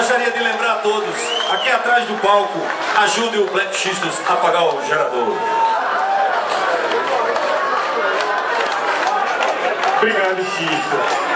Gostaria de lembrar a todos, aqui atrás do palco, ajudem o Black Xistos a apagar o gerador. Obrigado, Chico.